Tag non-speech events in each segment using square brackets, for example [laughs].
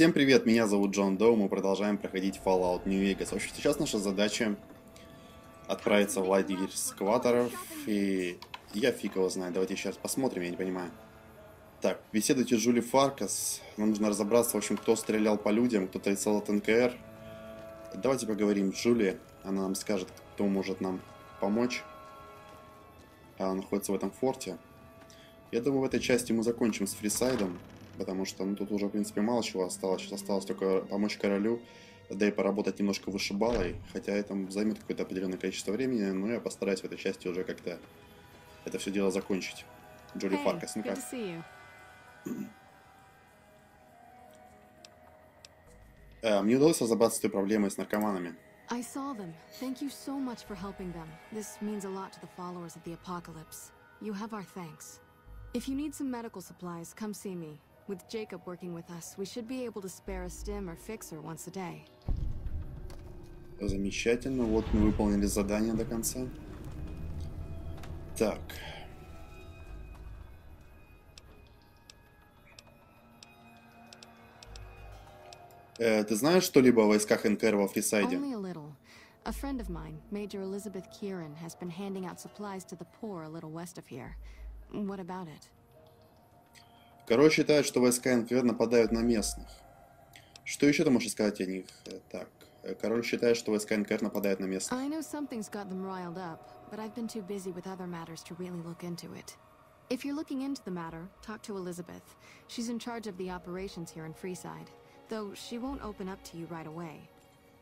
Всем привет, меня зовут Джон Доу, мы продолжаем проходить Fallout New Vegas. В общем, сейчас наша задача отправиться в лагерь скваторов, и я фиг его знаю, давайте сейчас посмотрим, я не понимаю. Так, беседуйте с Жюли Фаркас, нам нужно разобраться, в общем, кто стрелял по людям, кто трясал от НКР. Давайте поговорим с Жюли, она нам скажет, кто может нам помочь. Она находится в этом форте. Я думаю, в этой части мы закончим с фрисайдом потому что ну, тут уже, в принципе, мало чего осталось. Сейчас осталось только помочь королю, да и поработать немножко вышибалой, хотя это займет какое-то определенное количество времени, но я постараюсь в этой части уже как-то это все дело закончить. Джоли hey, Фаркас, ну как? [clears throat] Э, мне удалось разобраться с той проблемой с наркоманами. I saw them. Thank you so much for helping them. This means a lot to the followers of the apocalypse. You have our thanks. If you need some medical supplies, come see me. With Jacob working with us, we should be able to spare a stim or fixer once a day. Замечательно. Вот мы выполнили задание до конца. Так. Э, ты знаешь что-либо о войсках НКР во Фрисайде? Only a little. A friend of mine, Major Elizabeth Kieran, has been handing out supplies to the poor a little west of here. What about it? Король считает, что войска НКР нападают на местных. Что еще ты можешь сказать о них? Так, король считает, что войска НКР нападают на местных. I know something's got them riled up, but I've been too busy with other matters to really look into it. If you're looking into the matter, talk to Elizabeth. She's in charge of the operations here in Freeside, though she won't open up to you right away.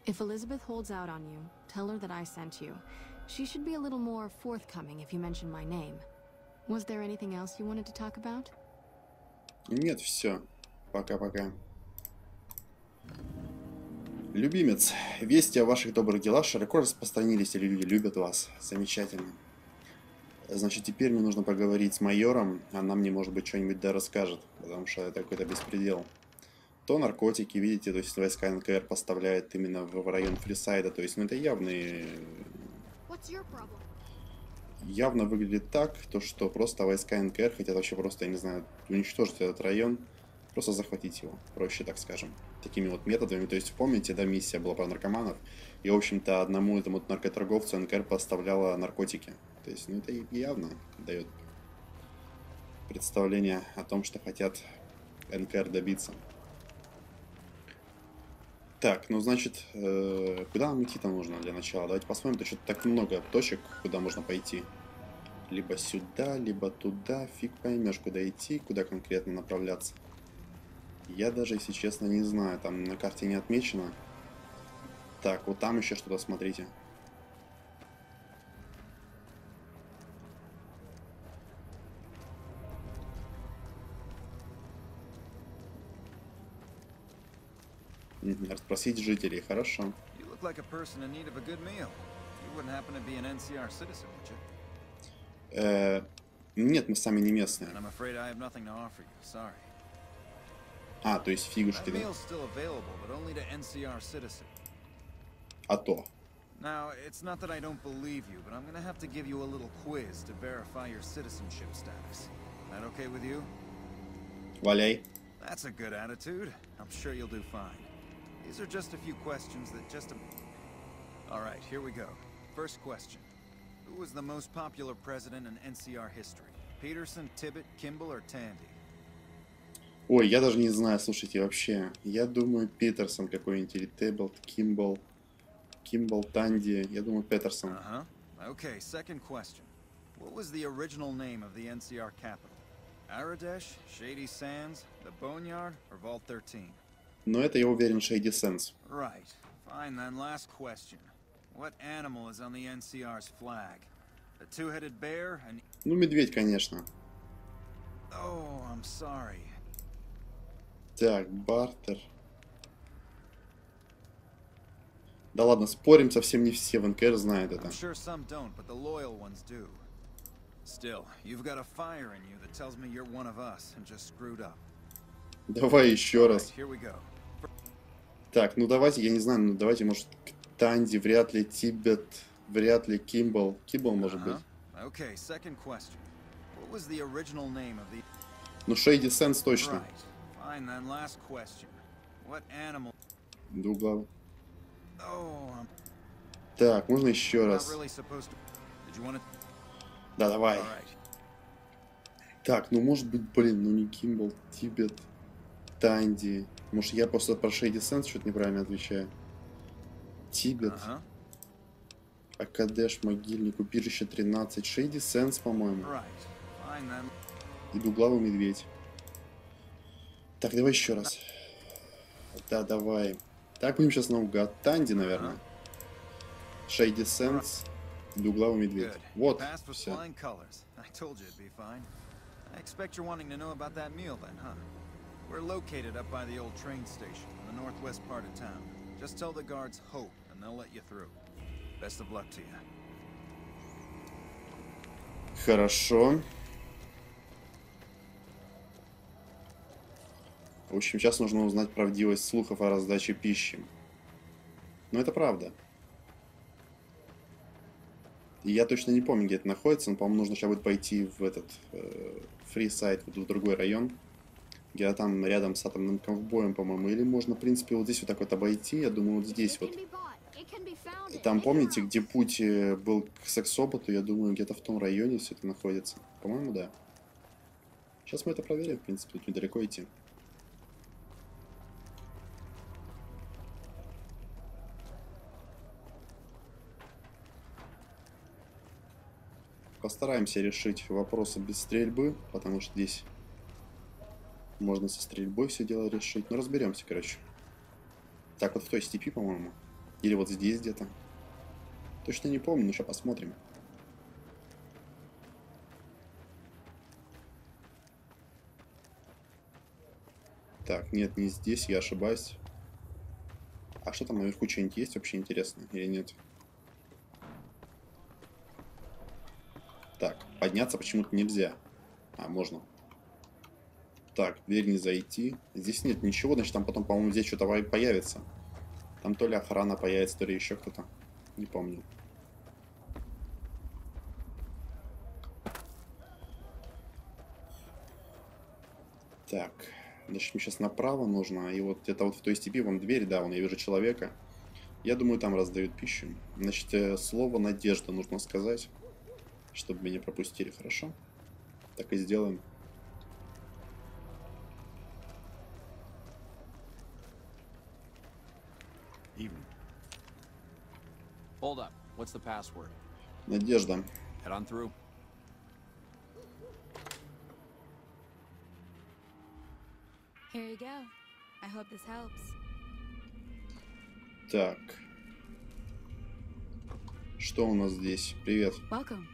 If Elizabeth holds out on you, tell her that I sent you. She should be a little more forthcoming if you mention my name. Was there anything else you wanted to talk about? Нет, все. Пока-пока. Любимец, вести о ваших добрых делах широко распространились, и люди любят вас. Замечательно. Значит, теперь мне нужно поговорить с майором, она мне, может быть, что-нибудь да расскажет, потому что это какой-то беспредел. То наркотики, видите, то есть войска НКР поставляет именно в район Фрисайда, то есть, ну, это явные... Явно выглядит так, то что просто войска НКР хотят вообще просто, я не знаю, уничтожить этот район, просто захватить его, проще так скажем, такими вот методами. То есть, помните, да, миссия была про наркоманов, и, в общем-то, одному этому наркоторговцу НКР поставляла наркотики. То есть, ну, это явно дает представление о том, что хотят НКР добиться. Так, ну значит, э, куда нам идти-то нужно для начала? Давайте посмотрим, то что так много точек, куда можно пойти. Либо сюда, либо туда, фиг поймешь, куда идти, куда конкретно направляться. Я даже, если честно, не знаю, там на карте не отмечено. Так, вот там еще что-то, смотрите. Расспросить жителей, хорошо. Э, нет, мы сами не местные. А, то есть фигушки, да? А то. Now, it's not that I don't believe you, but I'm gonna have to give you a little quiz to verify your citizenship status. That okay with you? Валяй. That's a good attitude. I'm sure you'll do fine. These are just a few questions that just... Alright, here we go. First question. Who was the most popular president in NCR history? Peterson, Tibbet, Kimball or Tandy? Ой, я даже не знаю, слушайте, вообще. Я думаю, Питерсон какой-нибудь, или Тэббл, Кимбл, Кимбл, Танди. Я думаю, Петерсон. Uh -huh. Okay, second question. What was the original name of the NCR capital? Aradesh, Shady Sands, the Boneyard, or Vault 13? Но это, я уверен, Shady Sands. Right. Fine then, last question. What animal is on the NCR's flag? The two-headed bear and... Ну, медведь, конечно. Oh, I'm sorry. Так, бартер. Да ладно, спорим, совсем не все в НКР знают это. Still, you've got a fire in you that tells me you're one of us and just screwed up. Давай еще раз. Here we go. Так, ну давайте, я не знаю, ну давайте, может, Танди, вряд ли Тибет, вряд ли Кимбл. Кимбл, может быть. Okay, second question. What was the original name of the... Ну, Шейди Сенс точно. Right. Fine then, last question. What animal? Двуглавый. Oh, I'm Так, можно еще раз. really to. Да, давай. Right. Так, ну может быть, блин, ну не Кимбл, Тибет, Танди. Может я просто про Шейди Сенс что-то неправильно отвечаю. Тибет, Uh-huh. Акадеш, Могильник, Убежище 13, Шейди Сенс, по-моему. Right. И Дуглавый Медведь. Так, давай еще раз. Да, давай. Так, будем сейчас наугад. Танди, наверное. Шейди Сенс, Дуглавый Медведь. Вот, все. I expect you're wanting to know about that meal then, huh? We're located up by the old train station in the northwest part of town. Just tell the guards hope, and they'll let you through. Best of luck to you. Хорошо. В общем, сейчас нужно узнать правдивость слухов о раздаче пищи. Но это правда. И я точно не помню, где это находится, но, по-моему, нужно сейчас будет пойти в этот э, фрисайт, в другой район, где там рядом с атомным ковбоем, по-моему. Или можно, в принципе, вот здесь вот так вот обойти, я думаю, вот здесь вот. Там, помните, где путь э, был к секс-оботу, я думаю, где-то в том районе все это находится. По-моему, да. Сейчас мы это проверим, в принципе, тут недалеко идти. Постараемся решить вопросы без стрельбы, потому что здесь можно со стрельбой все дело решить. Но разберемся, короче. Так, вот в той степи, по-моему. Или вот здесь где-то. Точно не помню, но сейчас посмотрим. Так, нет, не здесь, я ошибаюсь. А что там наверху что-нибудь есть вообще интересно или нет? Так, подняться почему-то нельзя. А, можно. Так, дверь не зайти. Здесь нет ничего, значит там потом, по-моему, здесь что-то появится. Там то ли охрана появится, то ли еще кто-то. Не помню. Так, значит, мне сейчас направо нужно, и вот где-то вот в той степи, вон дверь, да, вон я вижу человека. Я думаю, там раздают пищу. Значит, э, слово «надежда» нужно сказать, чтобы меня пропустили, хорошо? Так и сделаем. Evening. Hold up. What's the password? Надежда. Head on through. Here you go. I hope this helps. Так. Что у нас здесь? Привет. Welcome.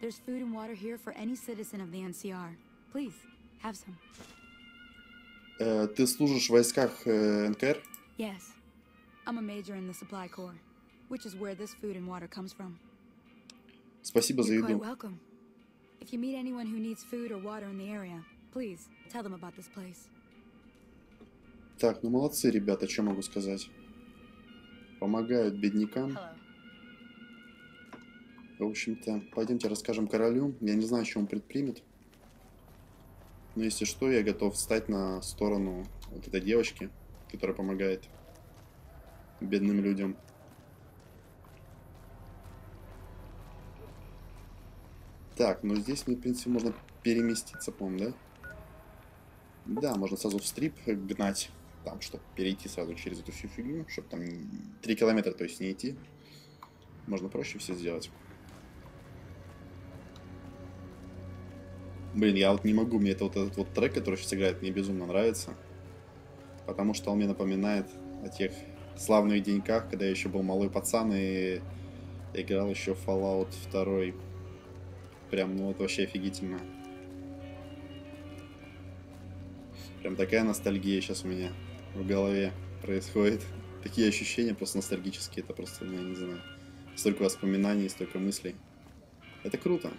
There's food and water here for any citizen of the NCR. Please, have some. Э, ты служишь в войсках э, НКР? Yes, I'm a major in the supply corps, which is where this food and water comes from. Спасибо за You're quite еду. welcome. If you meet anyone who needs food or water in the area, please tell them about this place. Так, ну молодцы, ребята, что могу сказать? Помогают беднякам. В общем-то, пойдемте расскажем королю. Я не знаю, что он предпримет. Но если что, я готов встать на сторону вот этой девочки, которая помогает бедным людям. Так, ну здесь мне, в принципе, можно переместиться, по-моему, да? Да, можно сразу в стрип гнать. Там, чтобы перейти сразу через эту всю фигню, чтобы там 3 километра, то есть не идти. Можно проще все сделать. Блин, я вот не могу, мне это вот этот вот трек, который сейчас играет, мне безумно нравится. Потому что он мне напоминает о тех славных деньках, когда я еще был малой пацан и играл еще Fallout 2. Прям, ну вот вообще офигительно. Прям такая ностальгия сейчас у меня в голове происходит. [laughs] Такие ощущения просто ностальгические, это просто, ну, я не знаю. Столько воспоминаний, столько мыслей. Это круто.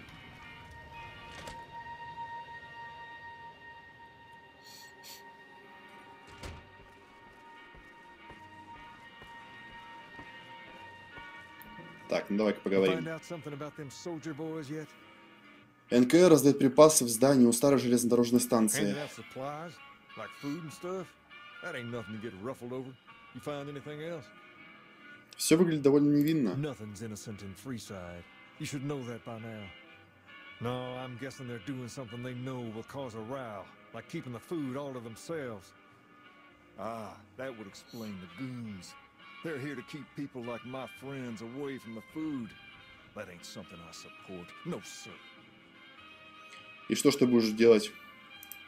Ну давай-ка поговорим. НКР раздает припасы в здании у старой железнодорожной станции. Все выглядит довольно невинно. You should know that by now. No, I'm guessing they're doing something they know will cause a row, like keeping the food all to themselves. Ah, that would explain the goons. They're here to keep people like my friends away from the food. That ain't something I support. No, sir. И что ж ты будешь делать?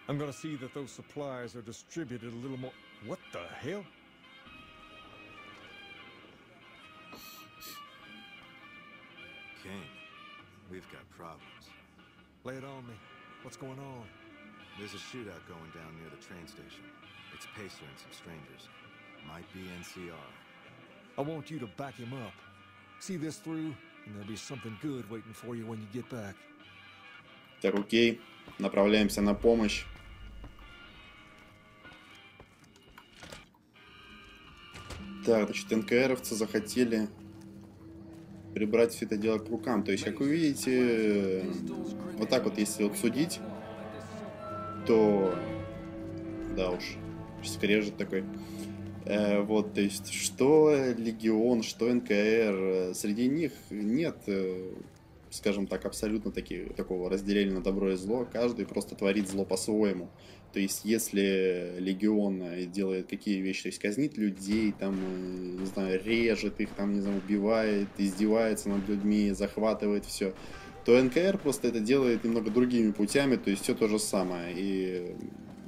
I'm gonna see that those supplies are distributed a little more. What the hell? King, we've got problems. Lay it on me. What's going on? There's a shootout going down near the train station. It's Pacer and some strangers. Might be NCR. I want you to back him up. See this through, and there'll be something good waiting for you when you get back. Так, окей. Направляемся на помощь. Так, значит, НКРовцы захотели прибрать все это дело к рукам. То есть, как вы видите, вот так вот, если вот судить, то... Да уж, скрежет такой. Э, вот, то есть, что Легион, что НКР, э, среди них нет, э, скажем так, абсолютно таки, такого разделения на добро и зло. Каждый просто творит зло по-своему. То есть, если Легион делает какие вещи, то есть казнит людей, там, не знаю, режет их, там, не знаю, убивает, издевается над людьми, захватывает все, то НКР просто это делает немного другими путями, то есть все то же самое. И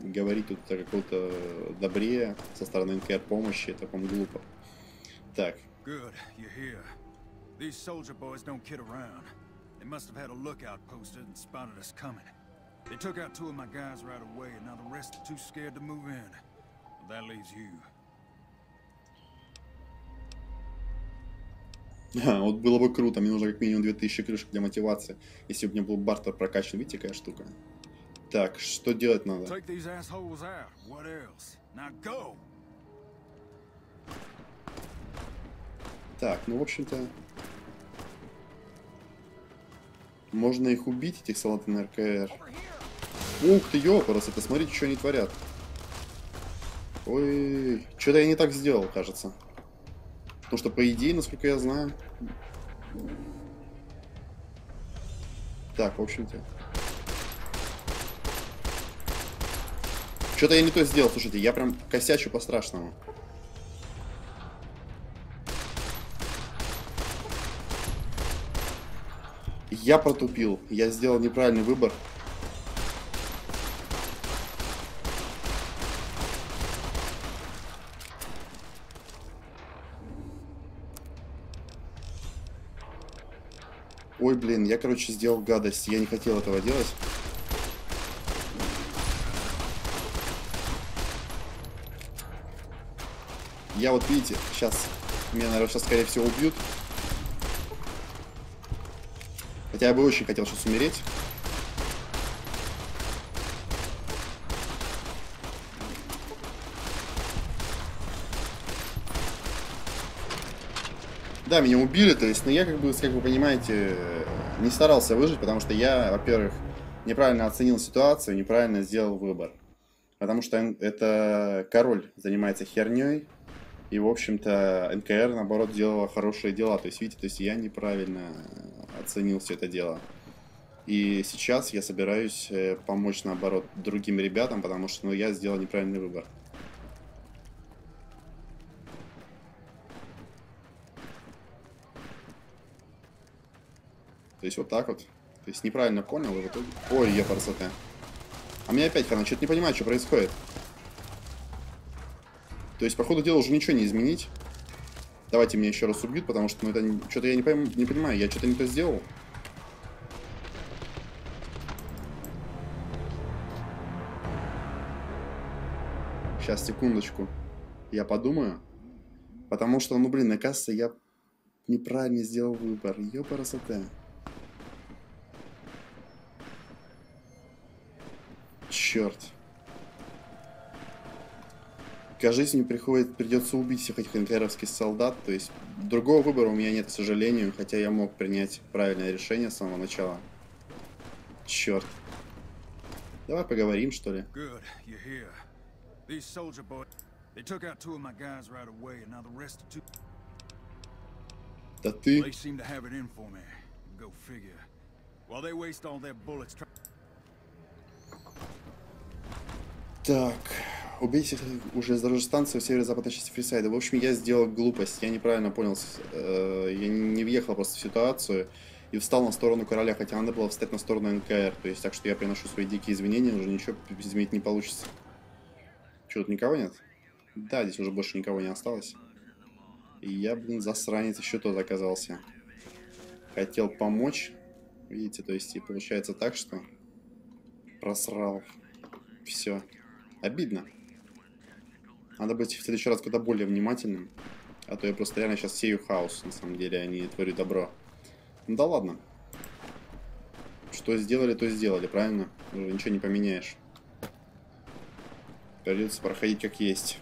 говорить тут о каком-то добре со стороны НКР помощи, это, по-моему, глупо. Так, Good, you're here. These soldier boys don't kid around. They must have had a lookout posted and spotted us coming. They took out two of my guys right away, and now the rest are too scared to move in. Well, that leaves you. А, вот было бы круто, мне нужно как минимум 2000 крышек для мотивации, если бы у меня был бартер прокачан, видите, какая штука. Так, что делать надо? Так, ну, в общем-то... Можно их убить, этих салатов на РКР. Ух ты, ёпарас, это смотрите, что они творят. Ой, что-то я не так сделал, кажется. Потому что, по идее, насколько я знаю... Так, в общем-то... Что-то я не то сделал, слушайте, я прям косячу по-страшному. Я протупил, я сделал неправильный выбор. Ой, блин, я, короче, сделал гадость. Я не хотел этого делать. Я вот, видите, сейчас... Меня, наверное, сейчас, скорее всего, убьют. Хотя я бы очень хотел сейчас умереть. Да, меня убили, то есть, но я, как бы, как вы понимаете, не старался выжить, потому что я, во-первых, неправильно оценил ситуацию, неправильно сделал выбор. Потому что это король занимается херней, и, в общем-то, НКР, наоборот, делала хорошие дела. То есть, видите, то есть я неправильно оценил все это дело. И сейчас я собираюсь э, помочь, наоборот, другим ребятам, потому что ну, я сделал неправильный выбор. То есть вот так вот. То есть неправильно понял, и в итоге... Ой, я красота. А мне опять хана, что-то не понимаю, что происходит. То есть, по ходу дела, уже ничего не изменить. Давайте меня еще раз убьют, потому что ну, это что-то я не, пойму, не понимаю, я что-то не то сделал. Сейчас, секундочку. Я подумаю. Потому что, ну блин, оказывается, я неправильно сделал выбор. Ёпарасоте. Черт. Кажется, мне приходит, придется убить всех этих НКРовских солдат. То есть другого выбора у меня нет, к сожалению, хотя я мог принять правильное решение с самого начала. Черт. Давай поговорим, что ли. Да ты... Так, убейте уже станции в северо-западной части Фрисайда. В общем, я сделал глупость, я неправильно понял, э, я не въехал просто в ситуацию и встал на сторону короля, хотя надо было встать на сторону НКР. То есть, так что я приношу свои дикие извинения, уже ничего изменить не получится. Че, тут никого нет? Да, здесь уже больше никого не осталось. И я, блин, засранец еще тот оказался. Хотел помочь, видите, то есть, и получается так, что просрал. Все. Обидно. Надо быть в следующий раз куда более внимательным. А то я просто реально сейчас сею хаос, на самом деле, а не творю добро. Ну да ладно. Что сделали, то сделали, правильно? Уже ничего не поменяешь. Придется проходить как есть.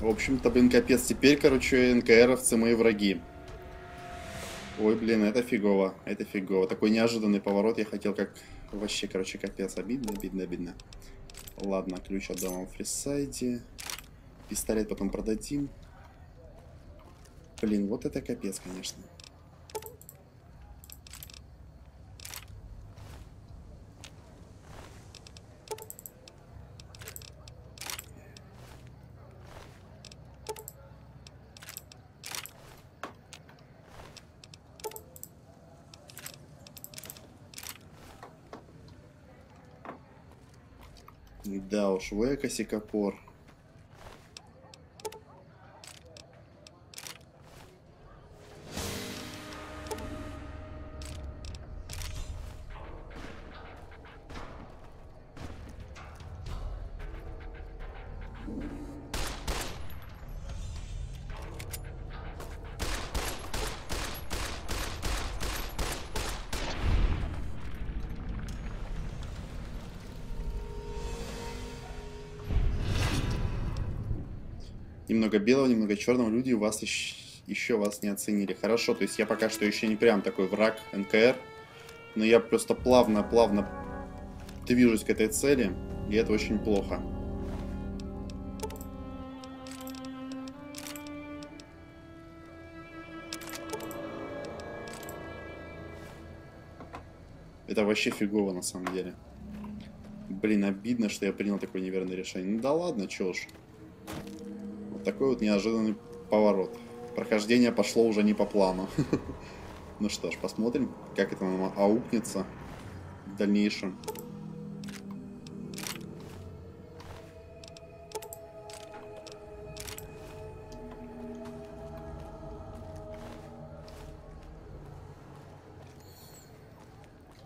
В общем-то, блин, капец. Теперь, короче, НКРовцы мои враги. Ой, блин, это фигово. Это фигово. Такой неожиданный поворот. Я хотел как... Вообще, короче, капец. Обидно, обидно, обидно. Ладно, ключ отдам вам в фрисайде. Пистолет потом продадим. Блин, вот это капец, конечно. Да уж, Немного белого, немного черного. Люди вас еще, еще вас не оценили. Хорошо, то есть я пока что еще не прям такой враг НКР. Но я просто плавно-плавно движусь к этой цели. И это очень плохо. Это вообще фигово на самом деле. Блин, обидно, что я принял такое неверное решение. Ну да ладно, чё уж. Такой вот неожиданный поворот. Прохождение пошло уже не по плану. [laughs] Ну что ж, посмотрим, как это нам аукнется в дальнейшем.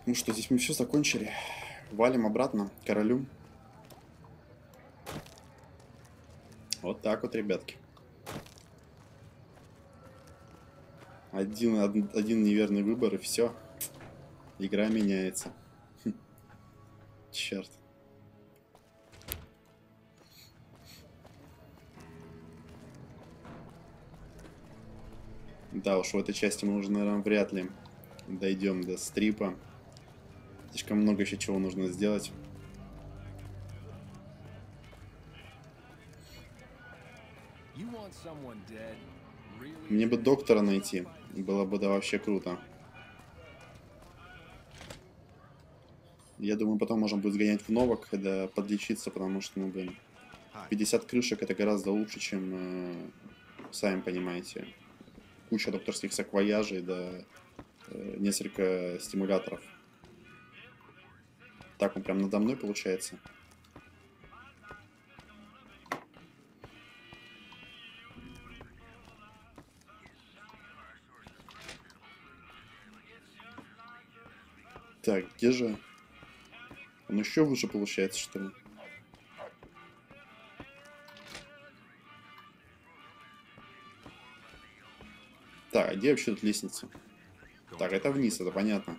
Ну что, здесь мы все закончили. Валим обратно королю. Так вот, ребятки. Один, один, неверный выбор и все. Игра меняется. [laughs] Черт. Да уж, в этой части мы уже, наверное, вряд ли дойдем до стрипа. Слишком много еще чего нужно сделать. Мне бы доктора найти. Было бы да вообще круто. Я думаю, потом можем будет сгонять в новок, когда подлечиться, потому что, ну, блин, 50 крышек это гораздо лучше, чем, э, сами понимаете, куча докторских саквояжей, да, э, несколько стимуляторов. Так он прям надо мной получается. Так, где же? Он еще выше получается, что ли? Так, а где вообще тут лестница? Так, это вниз, это понятно.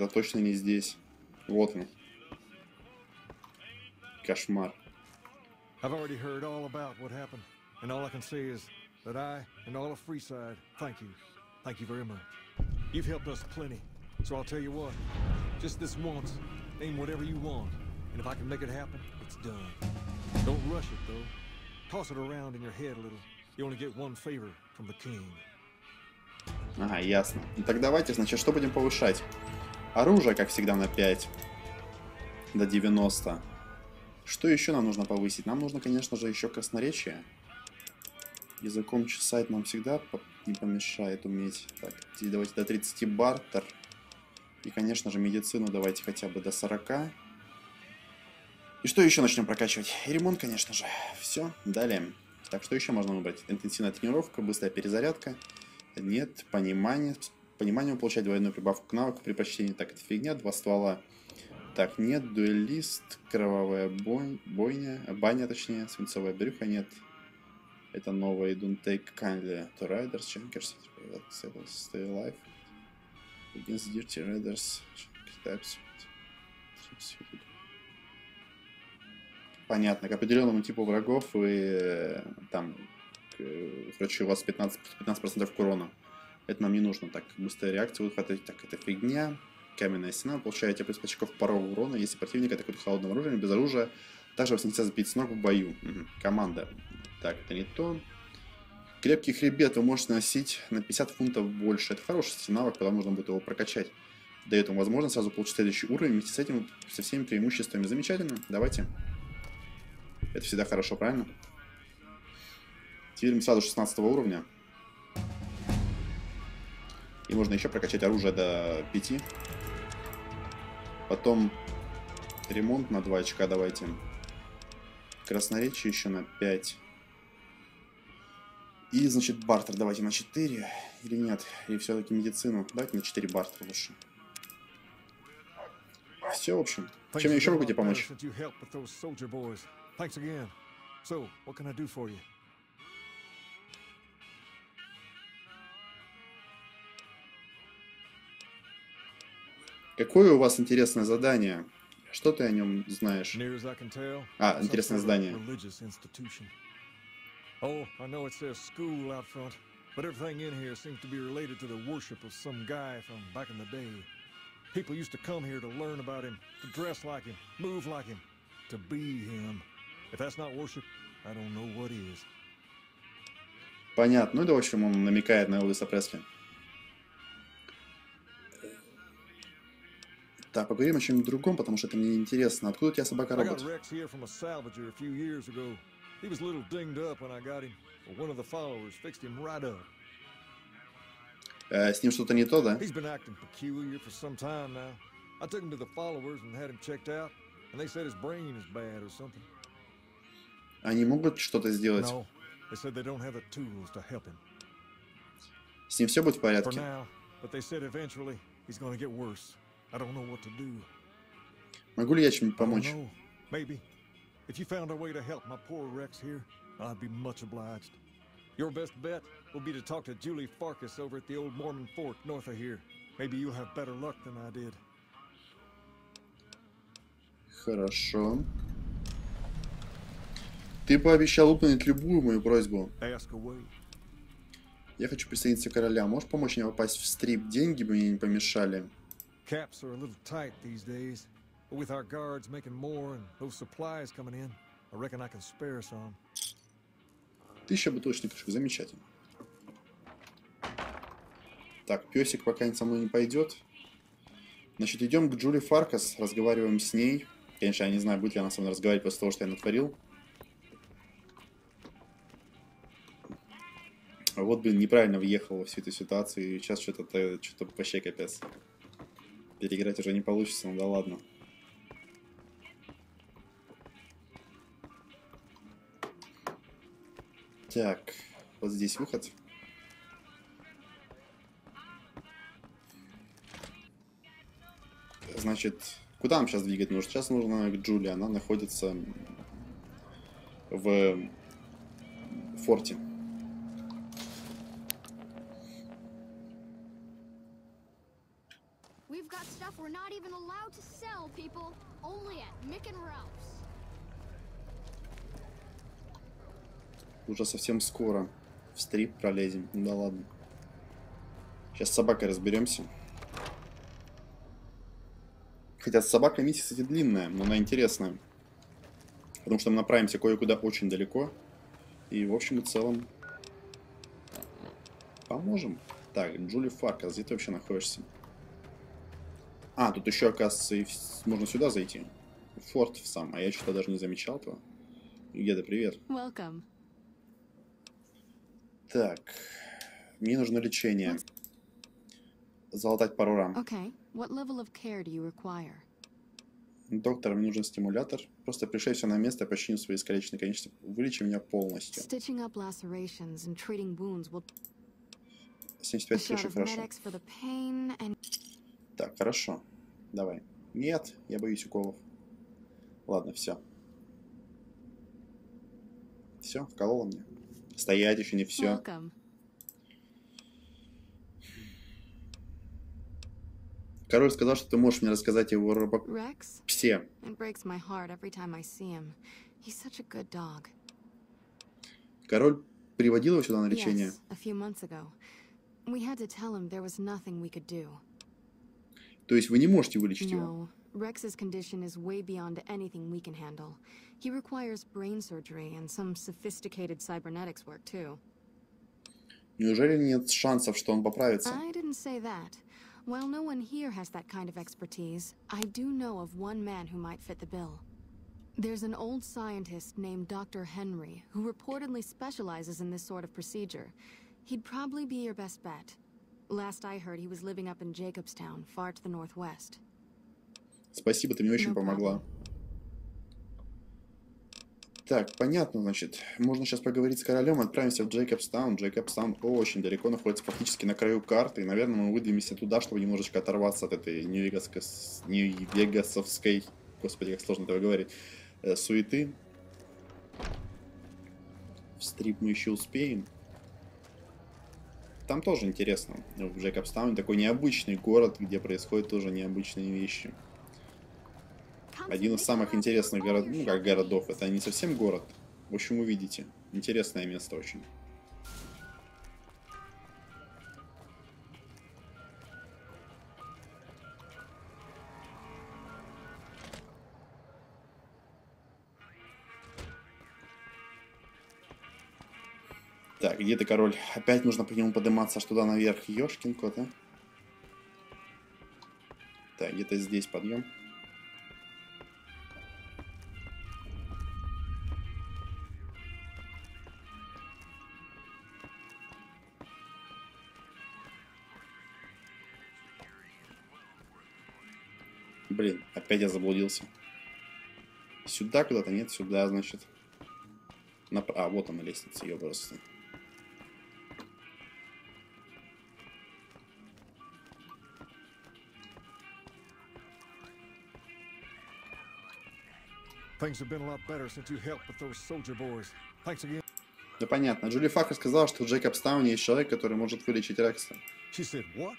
Это точно не здесь. Вот он. Кошмар. I've already heard all about what happened, and all I can say is that I and all of Freeside thank you. Thank you very much. You've helped us plenty, so I'll tell you what. Just this once, name whatever you want, and if I can make it happen, it's done. Don't rush it, though. Toss it around in your head a little. You only get one favor from the king. Ага, ясно. Ну так давайте, значит, что будем повышать? Оружие, как всегда, на 5. До 90. Что еще нам нужно повысить? Нам нужно, конечно же, еще красноречие. Языком чесать нам всегда не помешает уметь. Так, давайте до 30 бартер. И, конечно же, медицину давайте хотя бы до 40. И что еще начнем прокачивать? И ремонт, конечно же. Все, далее. Так, что еще можно выбрать? Интенсивная тренировка, быстрая перезарядка. Нет, понимание. Пониманием получать двойную прибавку к навыку при прочтении. Так, это фигня, два ствола. Так, нет, дуэлист, кровавая бой, бойня, баня точнее, свинцовое брюхо нет. Это don't take kindly to riders, chunkers, stay alive. Against dirty riders, types. Понятно, к определенному типу врагов вы э, там, короче, у вас 15%, 15 к. Это нам не нужно. Так, быстрая реакция, выход, так, это фигня. Каменная стена, получаете плюс очков парового урона, если противник атакует холодным оружием, без оружия. Также вас нельзя сбить с ног в бою. Мгм. Команда. Так, это не то. Крепкий хребет вы можете носить на 50 фунтов больше. Это хороший навык, потом нужно будет его прокачать. Дает вам возможность сразу получить следующий уровень вместе с этим, со всеми преимуществами. Замечательно. Давайте. Это всегда хорошо, правильно? Теперь мы сразу 16 уровня. И можно еще прокачать оружие до 5. Потом ремонт на 2 очка давайте. Красноречие еще на 5. И, значит, бартер давайте на 4. Или нет? Или все-таки медицину? Давайте на 4 бартер лучше. Все, в общем. Чем я еще могу тебе помочь? Какое у вас интересное задание? Что ты о нем знаешь? А, интересное institution. Oh, I know it says school out front, but everything in here seems to be related to the worship of some guy from back in the day. People used to come here to learn about him, to dress like him, move like him, to be him. If that's not worship, I don't know what is. Понятно. Ну, это, в общем, он намекает на Элвиса Пресли. Так, поговорим о чем-нибудь другом, потому что это мне интересно. Откуда у тебя собака-робот? He was a little dinged up when I got him, but one of the followers fixed him right up. Э, с ним что-то не то, да? He's been acting peculiar for some time now. I took him to the followers and had him checked out, and they said his brain is bad or something. Они могут что-то сделать? No, they said they don't have the tools to help him С ним все будет в for порядке? now, but they said eventually he's going to get worse. I don't know what to do. Могу ли я чем-нибудь помочь? Maybe. If you found a way to help my poor Rex here, I'd be much obliged. Your best bet will be to talk to Julie Farkas over at the old Mormon fort north of here. Maybe you'll have better luck than I did. Хорошо. Ты пообещал выполнить любую мою просьбу. Я хочу присоединиться к короля. Можешь помочь мне попасть в стрип? Деньги бы мне не помешали. Caps are a little tight these days, but with our guards making more and those supplies coming in, I reckon I can spare some. Тысяча бутылочников, замечательно. Так, песик пока со мной не пойдет. Значит, идем к Джули Фаркас, разговариваем с ней. Конечно, я не знаю, будет ли она со мной разговаривать после того, что я натворил. Вот, блин, неправильно въехал во всю эту ситуацию, и сейчас что-то что-то вообще капец. Переиграть уже не получится, ну да ладно. Так, вот здесь выход. Значит, куда нам сейчас двигать нужно? Сейчас нужно к Джули, она находится в форте. We're not even allowed to sell, people. Only at Mick and Ralph's. Уже совсем скоро в стрип пролезем. Ну да ладно. Сейчас с собакой разберемся. Хотя с собакой миссия, кстати, длинная, но она интересная. Потому что мы направимся кое-куда очень далеко. И, в общем и целом, поможем. Так, Джули Фаркас, где ты вообще находишься? А, тут еще, оказывается, и в- можно сюда зайти. Форт в сам, а я что-то даже не замечал этого. Геда, привет. Welcome. Так, мне нужно лечение. Залатать пару ран. Okay, what level of care do you require? Доктор, мне нужен стимулятор. Просто пришей все на место, почини свои искалеченные конечности. Вылечи меня полностью. Stitching up lacerations and treating wounds will 75 a shot тысяч, of хорошо. Так, хорошо. Давай. Нет, я боюсь уколов. Ладно, все. Все, вколола мне. Стоять еще не все. welcome. Король сказал, что ты можешь мне рассказать его good dog. Король приводил его сюда на лечение? Yes, a few months ago. We had to tell him there was nothing we could do. То есть вы не можете вылечить его? No, Rex's condition is way beyond anything we can handle. He requires brain surgery and some sophisticated cybernetics work too. Неужели нет шансов, что он поправится? I didn't say that. While no one here has that kind of expertise, I do know of one man who might fit the bill. There's an old scientist named Dr. Henry who reportedly specializes in this sort of procedure. He'd probably be your best bet. Last I heard, he was living up in Jacobstown, far to the northwest. Спасибо, ты мне очень No помогла. Так, понятно, значит. Можно сейчас поговорить с королем, отправимся в Джейкобстаун. Джейкобстаун очень далеко находится, фактически на краю карты. И, наверное, мы выдвинемся туда, чтобы немножечко оторваться от этой нью-вегасовской, господи, как сложно это выговорить, э, суеты. В стрип мы еще успеем. Там тоже интересно. В Джейкобстауне такой необычный город, где происходят тоже необычные вещи. Один из самых интересных городов, ну как городов, это не совсем город. В общем, увидите. Интересное место очень. Где ты, король? Опять нужно по нему подниматься аж туда наверх. Ёшкин кот, а? Так, где-то здесь подъем. Блин, опять я заблудился. Сюда куда-то? Нет, сюда, значит. Нап- А, вот она лестница, ее просто. Things have been a lot better since you helped with those soldier boys. Thanks again. Да понятно. Джули Факер сказала, что в Джейкобстауне есть человек, который может вылечить Рекса. She said, what?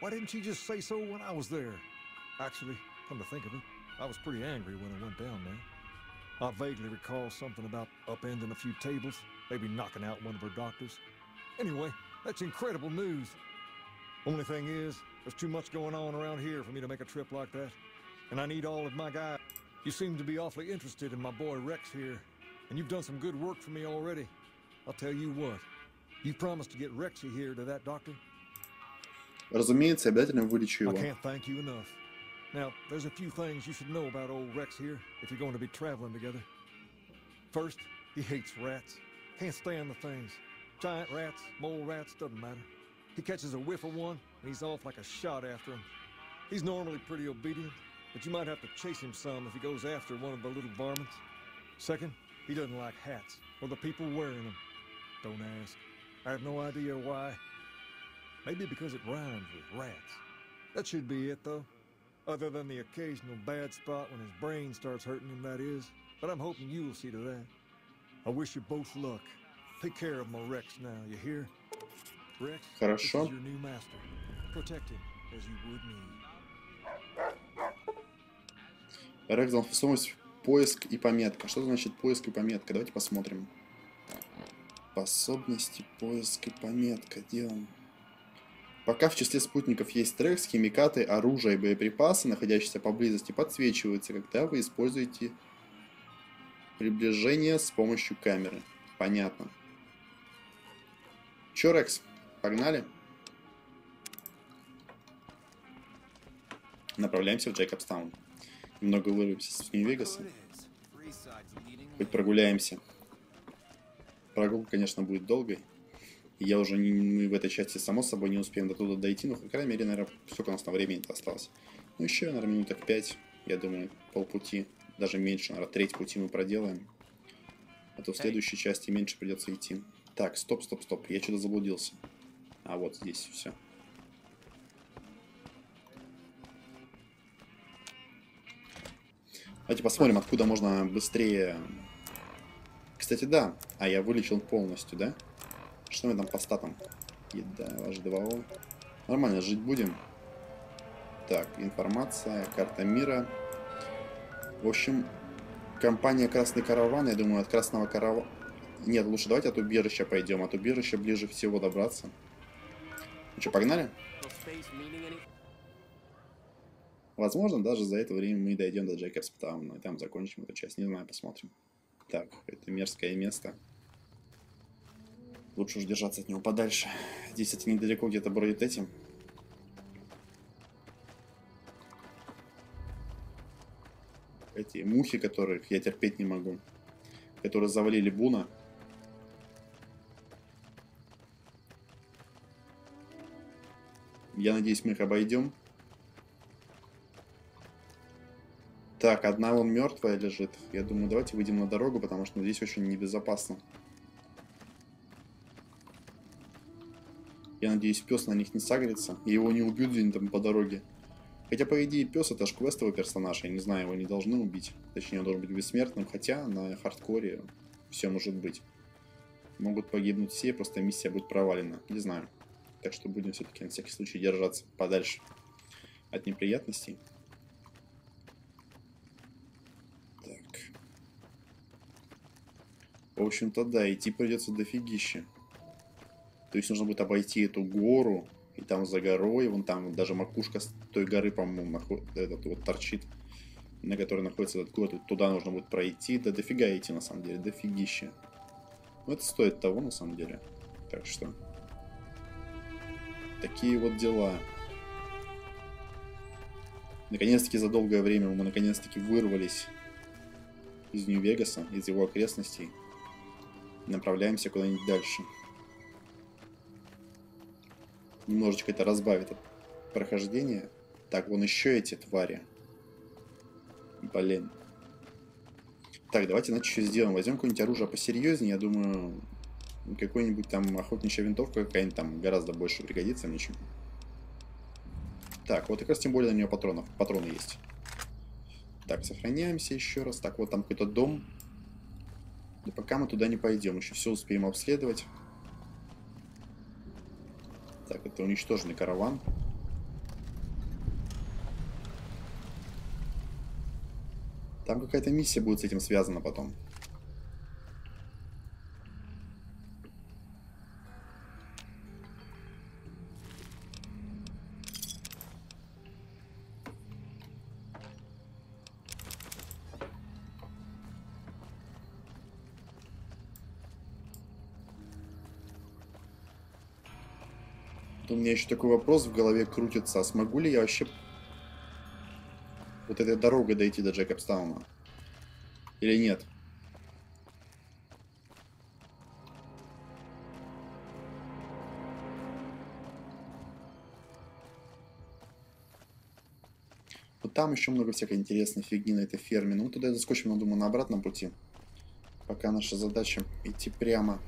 Why didn't she just say so when I was there? Actually, come to think of it, I was pretty angry when I went down there. I vaguely recall something about upending a few tables, maybe knocking out one of her doctors. Anyway, that's incredible news. Only thing is, there's too much going on around here for me to make a trip like that. And I need all of my guys. You seem to be awfully interested in my boy Rex here, and you've done some good work for me already. I'll tell you what, you promised to get Rexy here to that doctor? Разумеется, обязательно вылечу I его. can't thank you enough. Now, there's a few things you should know about old Rex here if you're going to be traveling together. First, he hates rats. Can't stand the things. Giant rats, mole rats, doesn't matter. He catches a whiff of one, and he's off like a shot after him. He's normally pretty obedient, but you might have to chase him some if he goes after one of the little varmints. Second, he doesn't like hats, or the people wearing them. Don't ask. I have no idea why. Maybe because it rhymes with rats. That should be it, though. Other than the occasional bad spot when his brain starts hurting him, that is. But I'm hoping you'll see to that. I wish you both luck. Take care of my Rex now, you hear? Rex, this Хорошо. is your new master. Protect him as you would me. Рекзон способность поиск и пометка. Что значит поиск и пометка? Давайте посмотрим. Способности, поиск и пометка. Он? Пока в числе спутников есть трекс, химикаты, оружие и боеприпасы, находящиеся поблизости, подсвечиваются, когда вы используете приближение с помощью камеры. Понятно. Чё, Рекс? Погнали? Направляемся в Джейкобстаун. Немного вырвемся с Нью-Вегаса. Хоть прогуляемся. Прогулка, конечно, будет долгой. Я уже не, мы в этой части, само собой, не успеем до туда дойти. Но, по крайней мере, наверное, сколько у нас там времени осталось. Ну, еще, наверное, минуток пять. Я думаю, полпути, даже меньше, наверное, треть пути мы проделаем. А то в следующей части меньше придется идти. Так, стоп, стоп, стоп. Я что-то заблудился. А вот здесь все. Давайте посмотрим, откуда можно быстрее... Кстати, да. А я вылечил полностью, да? Что меня там по статам? Еда, H2O. Нормально, жить будем. Так, информация, карта мира. В общем, компания Красный Караван, я думаю, от Красного Каравана... Нет, лучше давайте от убежища пойдем. От убежища ближе всего добраться. Ну что, погнали? Возможно, даже за это время мы дойдем до Джейкобстауна, и там закончим эту часть. Не знаю, посмотрим. Так, это мерзкое место. Лучше уж держаться от него подальше. Здесь это недалеко где-то бродит этим. Эти мухи, которых я терпеть не могу. Которые завалили Буна. Я надеюсь, мы их обойдем. Так, одна вон мертвая лежит. Я думаю, давайте выйдем на дорогу, потому что здесь очень небезопасно. Я надеюсь, пес на них не сагрится, и его не убьют где-нибудь там по дороге. Хотя, по идее, пес это ж квестовый персонаж, я не знаю, его не должны убить. Точнее, он должен быть бессмертным, хотя на хардкоре все может быть. Могут погибнуть все, просто миссия будет провалена. Не знаю. Так что будем все-таки на всякий случай держаться подальше от неприятностей. Так. В общем-то, да, идти придется дофигища. То есть нужно будет обойти эту гору, и там за горой, вон там даже макушка той горы, по-моему, наход- этот вот торчит, на которой находится этот город. Туда нужно будет пройти. Да дофига идти, на самом деле, дофигища. Но это стоит того, на самом деле. Так что... Такие вот дела. Наконец-таки за долгое время мы наконец-таки вырвались из Нью-Вегаса, из его окрестностей. Направляемся куда-нибудь дальше. Немножечко это разбавит от прохождения. Так, вон еще эти твари. Блин. Так, давайте значит что сделаем. Возьмем какое-нибудь оружие посерьезнее. Я думаю, какой-нибудь там охотничья винтовка какая-нибудь там гораздо больше пригодится мне, чем... Так, вот как раз тем более на нее патронов. Патроны есть. Так, сохраняемся еще раз. Так, вот там какой-то дом. Да пока мы туда не пойдем. Еще все успеем обследовать. Так, это уничтоженный караван. Там какая-то миссия будет с этим связана потом. Еще такой вопрос в голове крутится. А смогу ли я вообще вот этой дорогой дойти до Джекобстауна? Или нет? Вот там еще много всякой интересной фигни на этой ферме. Ну, туда заскочим, я думаю, на обратном пути. Пока наша задача идти прямо.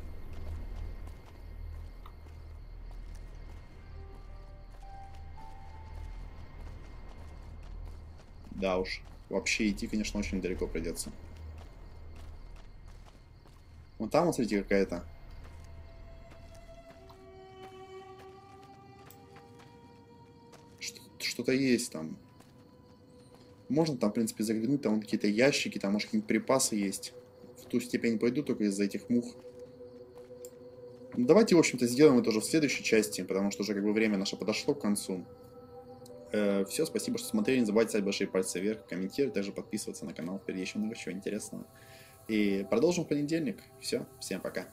Да уж. Вообще идти, конечно, очень далеко придется. Вон там, вот, смотрите, какая-то. Что- Что-то есть там. Можно там, в принципе, заглянуть, там какие-то ящики, там, может, какие-нибудь припасы есть. В ту степень пойду только из-за этих мух. Ну, Давайте, в общем-то, сделаем это уже в следующей части, потому что уже как бы время наше подошло к концу. Все, спасибо, что смотрели. Не забывайте ставить большие пальцы вверх, комментировать, также подписываться на канал. Впереди еще много чего интересного. И продолжим в понедельник. Все, всем пока.